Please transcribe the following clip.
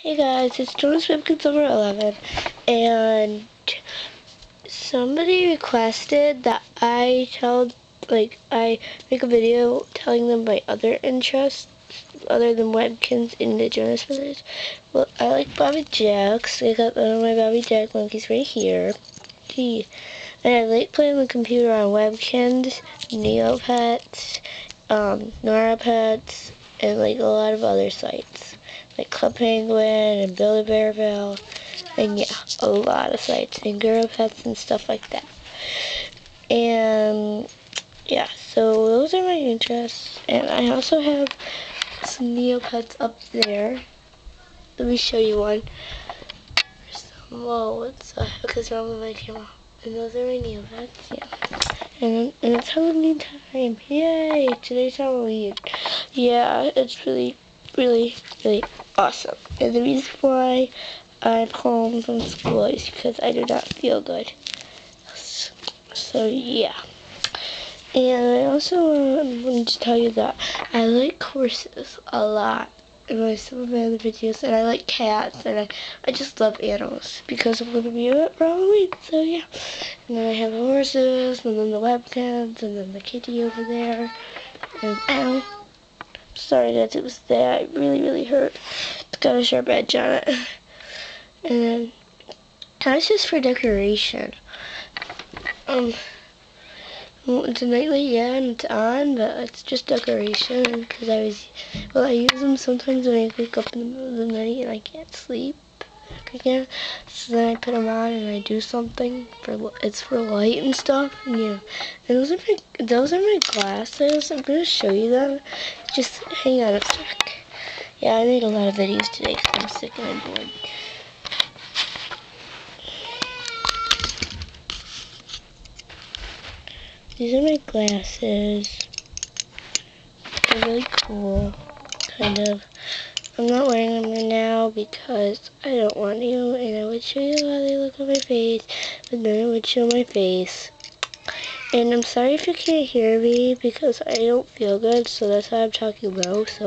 Hey guys, it's Jonas Webkinz Summer 11, and somebody requested that I tell, like, I make a video telling them my other interests, other than Webkinz in the Jonas Brothers. Well, I like Bobby Jacks. I got one of my Bobby Jack monkeys right here. Gee. And I like playing the computer on Webkinz, Neopets, um, NoraPets, and like a lot of other sites like Club Penguin and Build-A-Bearville, and yeah, a lot of sites, and Girl Pets and stuff like that. And yeah, so those are my interests. And I also have some Neopets up there. Let me show you one. Some, whoa, what's the heck is wrong with my camera? And those are my Neopets, yeah. And, and it's Halloween time. Yay! Today's Halloween. Yeah, it's really really, really awesome. And the reason why I'm home from school is because I do not feel good. So, so yeah. And I also wanted to tell you that I like horses a lot in my, some of my other videos, and I like cats, and I, I just love animals because I'm going to be at Halloween, so yeah. And then I have the horses, and then the Webkinz, and then the kitty over there, and ow sorry that it was there. It really, really hurt. It's got a sharp edge on it. And then, that's just for decoration. Um, it's a nightlight, yeah, and it's on, but it's just decoration because I was, well, I use them sometimes when I wake up in the middle of the night and I can't sleep again. So then I put them on and I do something for it's for light and stuff. And yeah, and those are my those are my glasses. I'm gonna show you them. Just hang on a sec. Yeah, I made a lot of videos today because I'm sick and I'm bored. These are my glasses. They're really cool, kind of. I'm not wearing them right now because I don't want to, and I would show you how they look on my face, but then I would show my face. And I'm sorry if you can't hear me because I don't feel good, so that's why I'm talking low. So.